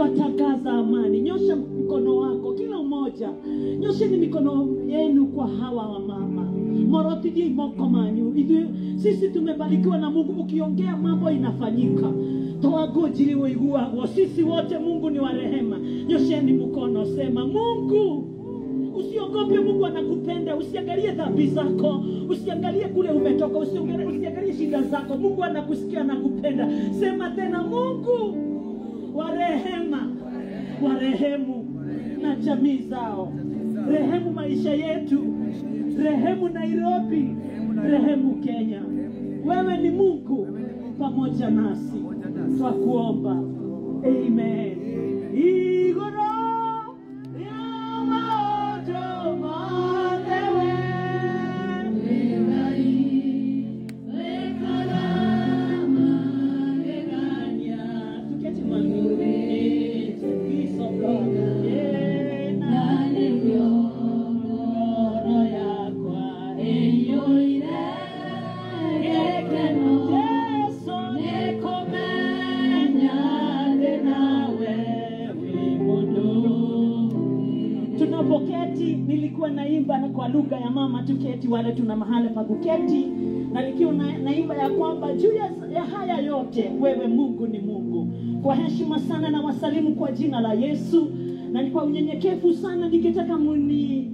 twatangaza amani. Nyosha mkono wako kila mmoja, nyosheni mikono yenu kwa hawa wa mama morotithie moko manyu. Sisi tumebarikiwa na Mungu, ukiongea mambo inafanyika. Toago jiri uiguagwo, sisi wote Mungu ni wa rehema. Nyosheni mkono, sema Mungu Usiogope, Mungu anakupenda. Usiangalie dhambi zako, usiangalie kule umetoka, usiangalie shida zako. Mungu anakusikia, anakupenda. Sema tena, Mungu wa rehema, wa rehemu na jamii zao, rehemu maisha yetu, rehemu Nairobi, rehemu Kenya. Wewe ni Mungu pamoja nasi, twakuomba. Amen. Igoro nilikuwa naimba na kwa lugha ya mama tuketi wale tuna mahali pa kuketi. Na nikiwa na, naimba ya kwamba juu ya, ya haya yote wewe mungu ni mungu. Kwa heshima sana na wasalimu kwa jina la yesu. Na ni kwa unyenyekevu sana nikitaka muni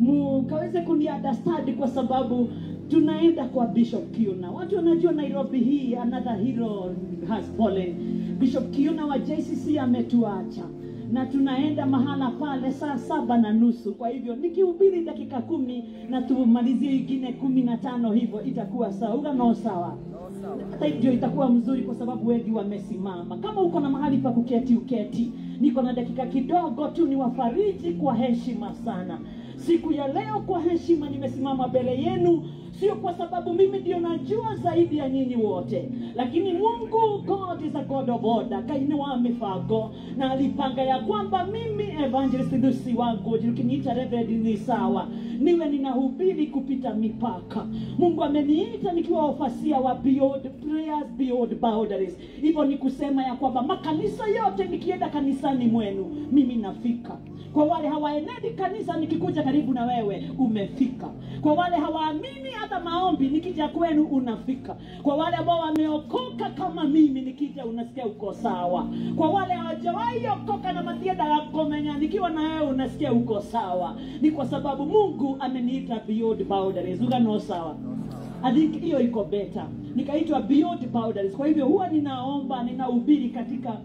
mukaweze kuniadastadi kwa sababu tunaenda kwa bishop kiuna. Watu wanajua nairobi hii another hero has fallen. Bishop kiuna wa jcc ametuacha na tunaenda mahala pale saa saba na nusu. Kwa hivyo nikihubiri dakika kumi na tumalizie ingine kumi na tano hivyo itakuwa sawa. Uga no sawa? Hata hivyo itakuwa mzuri kwa sababu wengi wamesimama. Kama uko na mahali pa kuketi uketi. Niko na dakika kidogo tu ni wafariji kwa heshima sana. Siku ya leo kwa heshima nimesimama mbele yenu sio kwa sababu mimi ndio najua zaidi ya nyinyi wote lakini mungu god is a god of order. Kainua mipango na alipanga ya kwamba mimi evangelist Lucy wangu ukiniita reverend ni sawa. Niwe ninahubiri kupita mipaka. Mungu ameniita nikiwa ofasia wa beyond prayers beyond boundaries. Hivyo ni kusema ya kwamba makanisa yote nikienda kanisani mwenu mimi nafika. Kwa wale hawaenendi kanisa nikikuja karibu na wewe umefika. Kwa wale hawaamini hata maombi nikija kwenu unafika. Kwa wale ambao wameokoka kama mimi nikija unasikia uko sawa. Kwa wale hawajawahi okoka na matienda ya komenya nikiwa na wewe unasikia uko sawa. Ni kwa sababu mungu ameniita beyond boundaries. Uga no sawa? I think hiyo iko beta. nikaitwa beyond boundaries. Kwa hivyo huwa ninaomba ninahubiri katika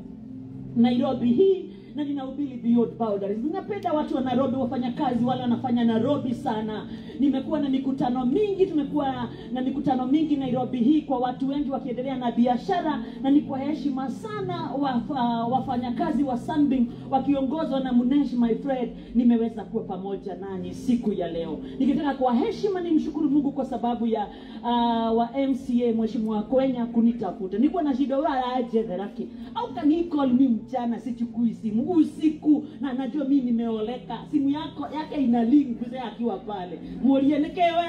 nairobi hii na ninahubiri beyond boundaries. Ninapenda watu wa nairobi wafanya kazi wale wanafanya nairobi sana. Nimekuwa na mikutano mingi tumekuwa na mikutano mingi nairobi hii kwa watu wengi wakiendelea na biashara na ni kwa heshima sana waf, uh, wafanyakazi wa sunbeam wakiongozwa na munesh my friend. Nimeweza kuwa pamoja nanyi siku ya leo. Nikitaka kwa heshima nimshukuru mungu kwa sababu ya uh, wa mca mheshimiwa kwenya kunitafuta. Nilikuwa na shida wala aje dharaki au kanikol mi mchana? Sichukui simu usiku na najua mi nimeoleka. Simu yako yake ina link mzee akiwa pale. Murienikewe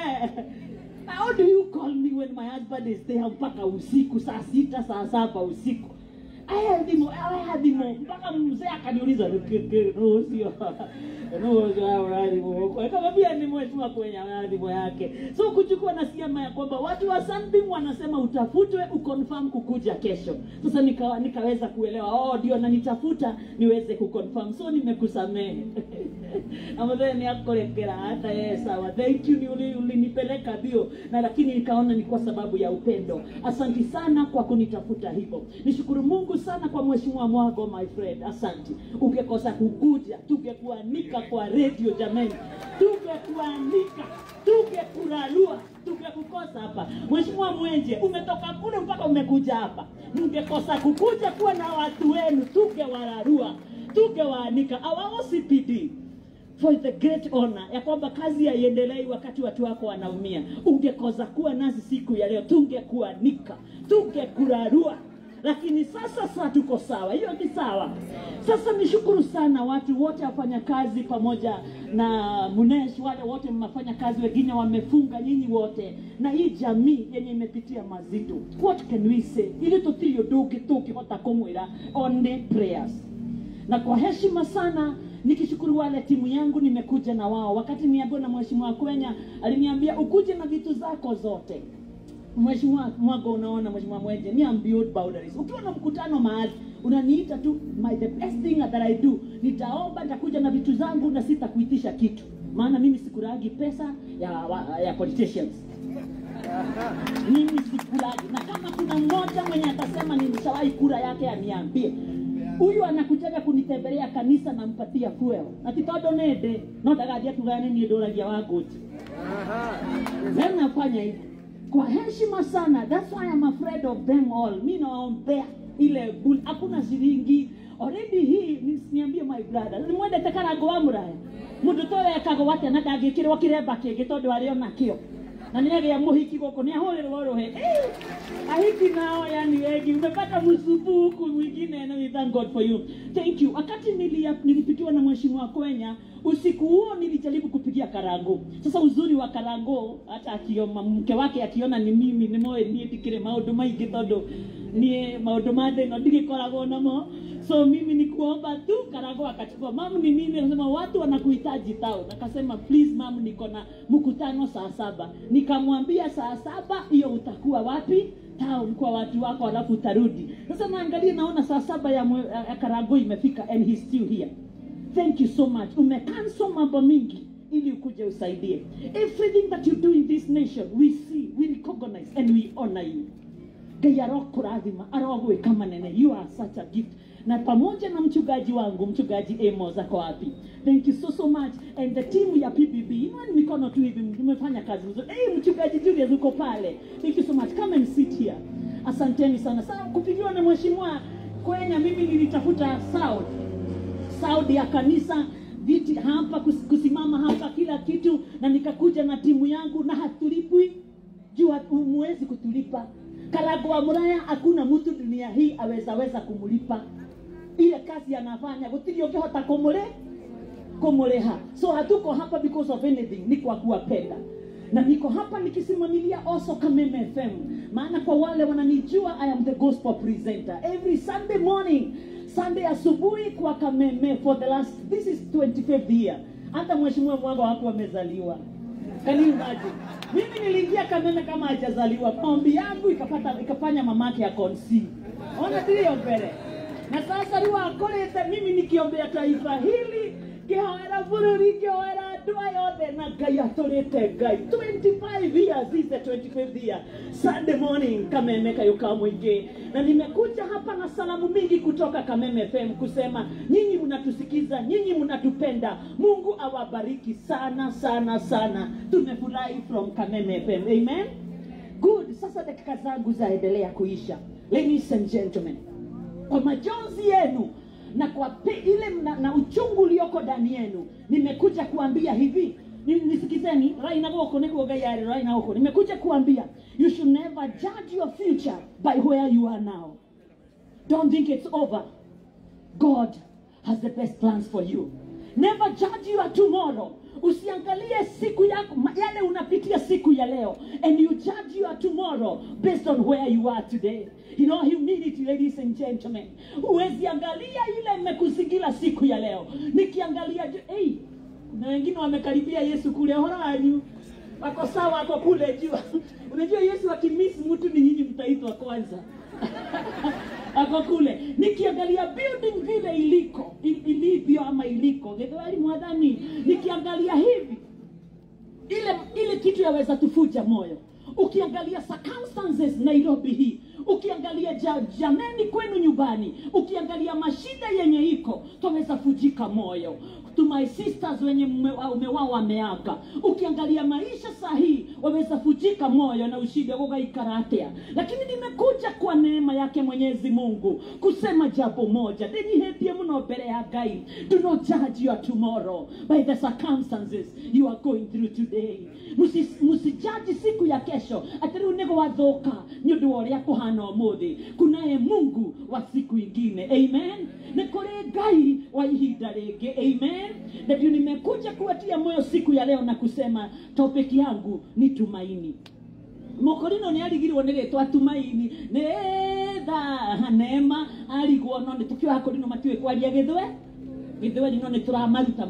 how do you call me when my husband is there mpaka usiku? Saa sita saa saba usiku aya mpaka mzee akaniuliza nucio nucio ni mheshimiwa kwenye thimo yake. So kuchukua nasiama ya kwamba watu wa Sunbeam wanasema utafutwe uconfirm kukuja kesho. Sasa nika, nikaweza kuelewa oh ndio nanitafuta niweze kuconfirm so nimekusamehe. Ambaye niakorekera hata yeye sawa. Thank you ni uli- ulinipeleka bio na lakini nikaona ni kwa sababu ya upendo. Asanti sana kwa kunitafuta hivyo. Nishukuru mungu sana kwa mheshimiwa mwago my friend. Asante. ungekosa kukuja tungekuanika kwa redio jamani. Tungekuanika tungekuralua tungekukosa hapa. Mheshimiwa mwenje umetoka kule mpaka umekuja hapa. Mngekosa kukuja kuwa na watu wenu tungewararua tungewaanika. Our OCPD for the great honor ya kwamba kazi haiendelei wakati watu wako wanaumia. Ungekosa kuwa nasi siku ya leo tungekuanika tungekurarua lakini sasa saa tuko sawa. Hiyo ni sawa. Sasa nishukuru sana watu wote wafanya kazi pamoja na munesh wale wote mmefanya kazi wengine wamefunga nyinyi wote. Na hii jamii yenye imepitia mazito what can we say? Ili tutiyo ndugi tukihota kumwira only prayers. Na kwa heshima sana nikishukuru wale timu yangu nimekuja na wao. Wakati niambiwa na mheshimiwa kwenya aliniambia ukuje na vitu zako zote mheshimiwa mwago unaona mheshimiwa mwenje ni am beyond boundaries. Ukiwa na mkutano mahali unaniita tu my the best thing that I do nitaomba nitakuja na vitu zangu na sitakuitisha kitu. Maana mimi sikuragi pesa ya, wa- ya politicians. Mimi sikulagi na kama kuna mmoja mwenye atasema nilishawahi kura yake aniambie. Huyu anakujaga kunitembelea kanisa nampatia fuel. Ati tondu nende. No ndagathie tugane niä ya wa Aha. then nafanya hivyo kwa heshima sana. That's why I'm afraid of them all. Mi naombea ile bull, hakuna shilingi. Already hii ni- niambie my brother. Mwende mwendete karango wa må raya må ndå to wekagwo atä na dagikire wakire rä tondu kä remba na nä agä a må hiki gå kå nä ahå rä rwo rå he ahiki nao yani wengi umepata msubuku mwingine na we thank god for you. Thank you. Wakati nilia- nilipigiwa na mheshimiwa kwenya usiku huo nilijaribu kupigia karango sasa uzuri wa karango hata akioma mke wake akiona ni mimi ni moe ni ndikä maå ndå maingä tondå niä maå ndå ma thä no ndigäkoragwo namo. So mimi ni kuomba tu karago akachukua. Mamu ni mimi anasema watu wanakuhitaji tao nakasema please mamu niko na mkutano saa saba. Nikamwambia saa saba hiyo utakuwa wapi? Town kwa watu wako alafu utarudi. Sasa naangalia naona saa saba ya, mwe, ya karago imefika and he's still here. Thank you so much. Umekanso mambo mingi ili ukuje usaidie. Everything that you do in this nation we see we recognize and we honor you ngai arokurathima arogwika manene. You are such a gift. Na pamoja na mchungaji wangu mchungaji amos ako wapi? Thank you so so much. And the team ya pbb imani mikono tu hivi mmefanya kazi nzuri hey, mchungaji julius uko pale. Thank you so much. Come and sit here. Asanteni sana. Sana kupigiwa na mheshimiwa kwenya mimi nilitafuta sound sound ya kanisa viti hapa kus- kusimama hapa kila kitu. Na nikakuja na timu yangu na hatulipwi. Juu muwezi kutulipa karago wa Mulaya hakuna mtu dunia hii awezaweza kumulipa. Ile kazi anafanya gutiri ungihota kumuli kumuriha so hatuko hapa because of anything ni kwa kuwapenda na niko hapa nikisimamilia also kameme fm maana kwa wale wananijua i am the gospel presenter. Every sunday morning sunday asubuhi kwa kameme for the last this is 25th year. Hata mheshimiwa mwanga wako amezaliwa Can you imagine? Mimi niliingia Kameme kama hajazaliwa, maombi yangu ikapata ikafanya mamake akonsi. Ona tulio mbele. Na sasa riwa akoleta mimi nikiombea taifa hili kihoera bururi kihoera andũ aya othe na ngai atũrĩte ngai. 25 years is the 25th year sunday morning kameme kayuka mwingi na nimekuja hapa na salamu mingi kutoka kameme fm kusema nyinyi mnatusikiza nyinyi mnatupenda. Mungu awabariki sana sana sana. Tumefurahi from kameme fm amen? Good. Sasa dakika zangu zaendelea kuisha. Ladies and gentlemen kwa majonzi yenu na kwa ile na, na uchungu ulioko ndani yenu nimekuja kuambia hivi. Ni- nisikizeni rai goko niguo ngai ari raina goko. Nimekuja kuambia you should never judge your future by where you are now. Don't think it's over. God has the best plans for you. Never judge your tomorrow usiangalie siku yako yale unapitia siku ya leo and you judge your tomorrow based on where you are today. You know humility ladies and gentlemen. Huwezi angalia ile imekuzingira siku ya leo. Nikiangalia hey, na wengine wamekaribia yesu kule horanyu wako sawa wako kule juu unajua yesu akimisi mtu ni nyinyi mtaitwa kwanza ako kule nikiangalia building vile iliko ilivyo ama iliko gethwari mwadhani nikiangalia hivi ile ile kitu yaweza tufuja moyo. Ukiangalia circumstances nairobi hii ukiangalia ja, jameni kwenu nyumbani ukiangalia mashida yenye iko twaweza fujika moyo to my sisters wenye umewao wa- ume wao wameaka ukiangalia maisha sahihi waweza fujika moyo na ushinde woga ikaratea. lakini nimekuja kwa neema yake mwenyezi mungu kusema jambo moja. Ndinyihitie muno mbere ya ngai. Do not judge your tomorrow by the circumstances you are going through today. Musi- musijaji siku ya kesho Atari unego ni ya wa uria kuhana umuthi kunae mungu wa siku ingine. Amen. Nekore wa ihinda amen. Na ndio nimekuja kuwatia moyo siku ya leo na kusema topic yangu ni tumaini. Mokorino nä arigirwo nä rä twa tumaini. Nä tha neema arigwo no nä tå kä oha korino matiå kwaria gä thwe gä thweri no nä tå ramaruta